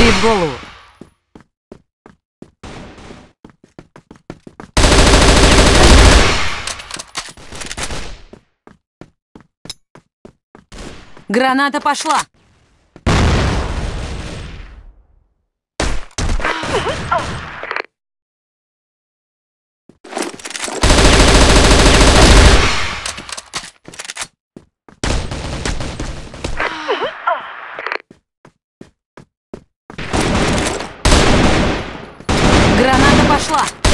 бери голову. Граната пошла! Граната пошла!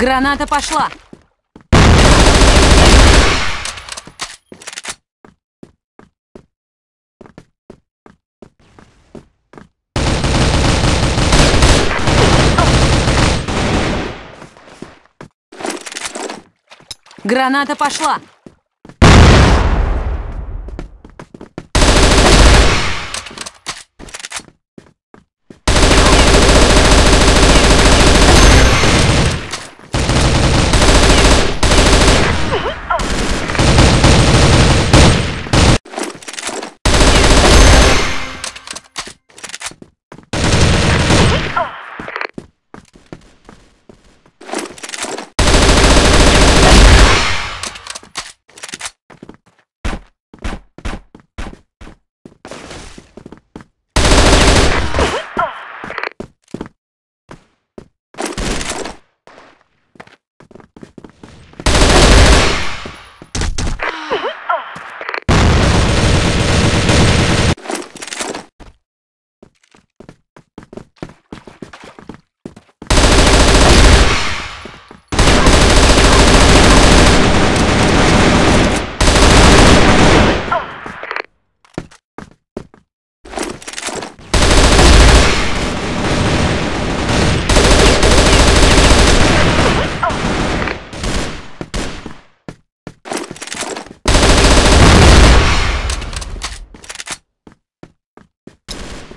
Граната пошла! Граната пошла!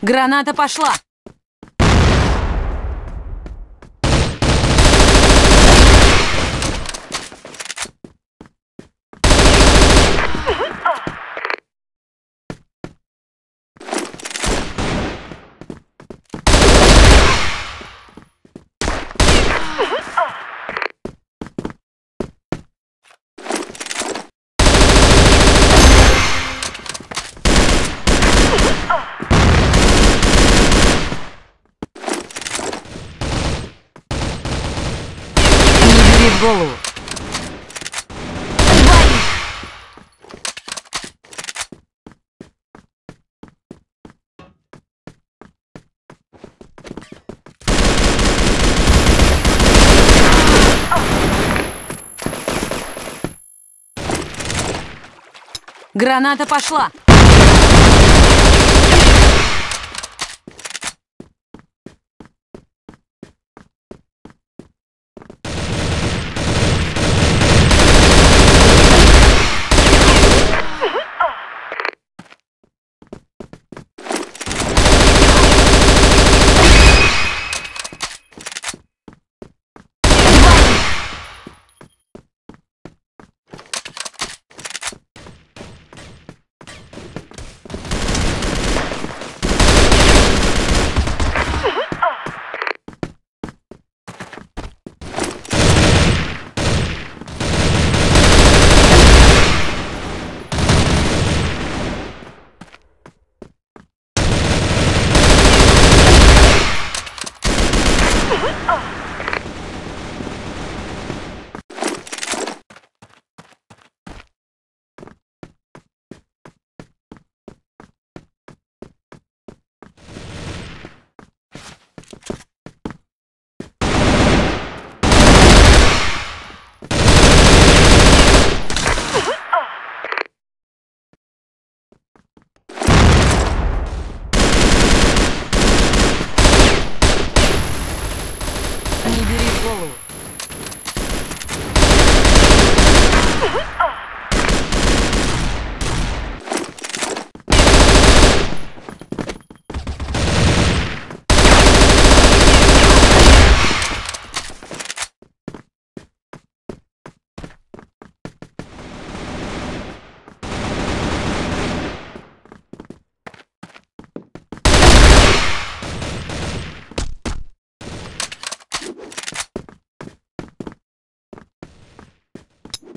Граната пошла! голову. Граната пошла!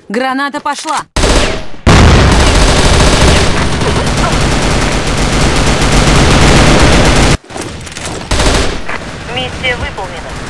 Граната пошла! Миссия выполнена.